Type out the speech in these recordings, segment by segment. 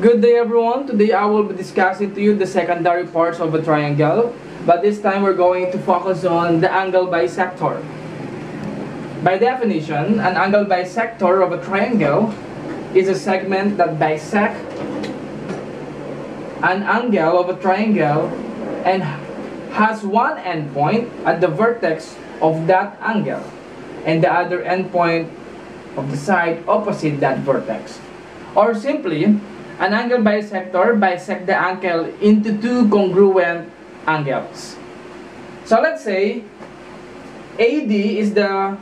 Good day everyone. Today I will be discussing to you the secondary parts of a triangle. But this time we're going to focus on the angle bisector. By definition, an angle bisector of a triangle is a segment that bisects an angle of a triangle and has one endpoint at the vertex of that angle and the other endpoint of the side opposite that vertex. Or simply, an angle bisector bisects the angle into two congruent angles. So let's say AD is the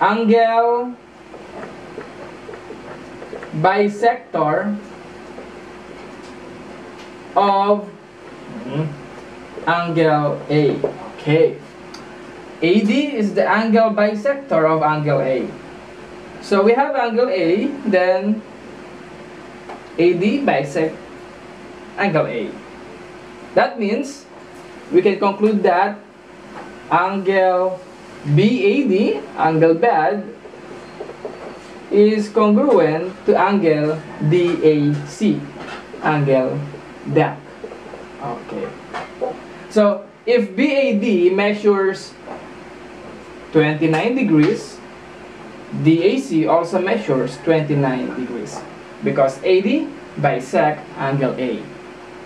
angle bisector of angle A. Okay. AD is the angle bisector of angle A. So we have angle A, then AD bisect angle A. That means we can conclude that angle BAD, angle BAD, is congruent to angle DAC, angle DAC. Okay. So if BAD measures 29 degrees, DAC also measures 29 degrees because AD bisect angle A.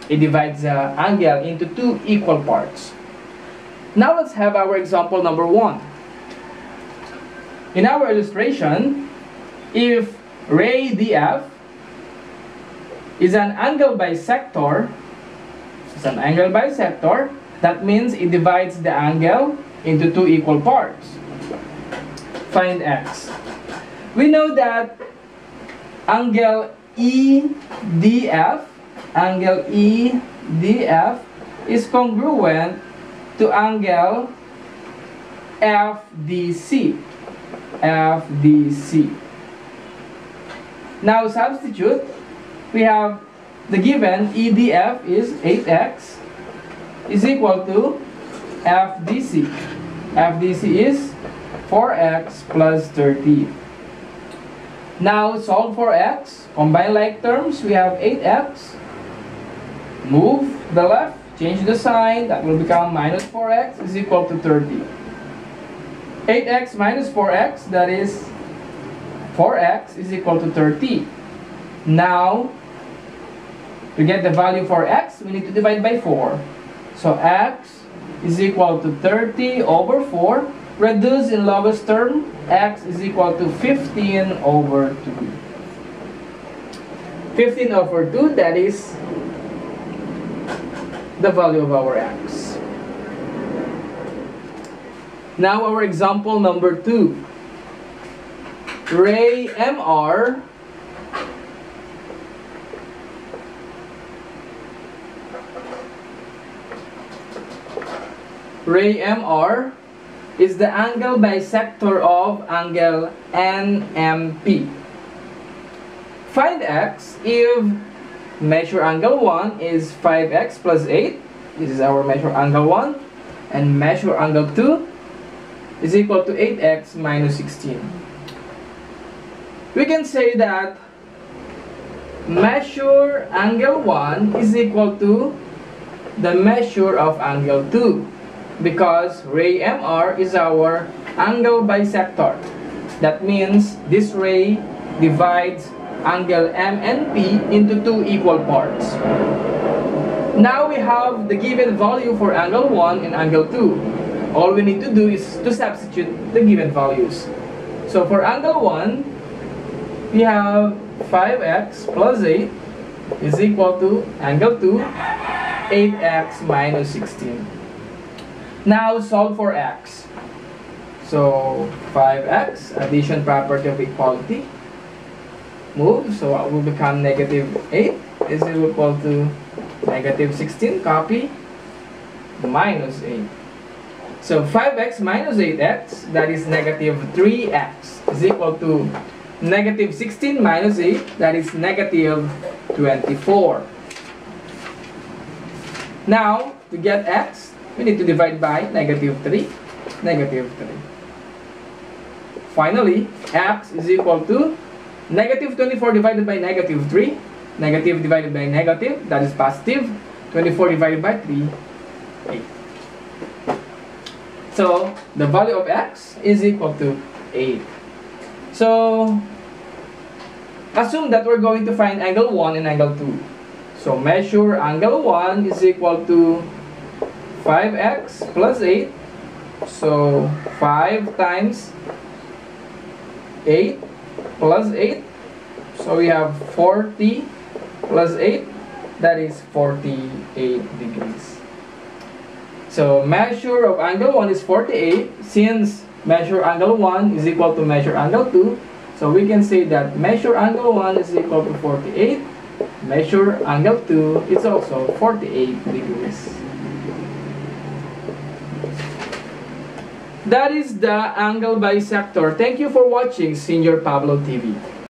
It divides the angle into two equal parts. Now let's have our example number one. In our illustration, if ray DF is an angle bisector, is an angle bisector, that means it divides the angle into two equal parts. Find x. We know that angle EDF, angle EDF is congruent to angle FDC. FDC. Now substitute, we have the given EDF is 8x is equal to FDC. FDC is 4x plus 30. Now solve for x. Combine like terms. We have 8x. Move the left. Change the sign. That will become minus 4x is equal to 30. 8x minus 4x, that is 4x is equal to 30. Now, to get the value for x, we need to divide by 4. So x is equal to 30 over 4. Reduce in lowest term, x is equal to 15 over 2. 15 over 2, that is the value of our x. Now our example number 2. Ray MR Ray MR is the angle bisector of angle NMP. Find x if measure angle 1 is 5x plus 8. This is our measure angle 1. And measure angle 2 is equal to 8x minus 16. We can say that measure angle 1 is equal to the measure of angle 2 because ray MR is our angle bisector. That means this ray divides angle M and P into two equal parts. Now we have the given value for angle 1 and angle 2. All we need to do is to substitute the given values. So for angle 1, we have 5x plus 8 is equal to angle 2, 8x minus 16. Now solve for x. So 5x, addition property of equality. Move, so it will become negative 8 is equal to negative 16, copy, minus 8. So 5x minus 8x, that is negative 3x, is equal to negative 16 minus 8, that is negative 24. Now, to get x, we need to divide by negative 3, negative 3. Finally, x is equal to Negative 24 divided by negative 3. Negative divided by negative, that is positive, 24 divided by 3, 8. So, the value of x is equal to 8. So, assume that we're going to find angle 1 and angle 2. So, measure angle 1 is equal to 5x plus 8. So, 5 times 8 plus 8. So, we have 40 plus 8. That is 48 degrees. So measure of angle 1 is 48. Since measure angle 1 is equal to measure angle 2, so we can say that measure angle 1 is equal to 48. Measure angle 2 is also 48 degrees. That is the angle bisector. Thank you for watching Señor Pablo TV.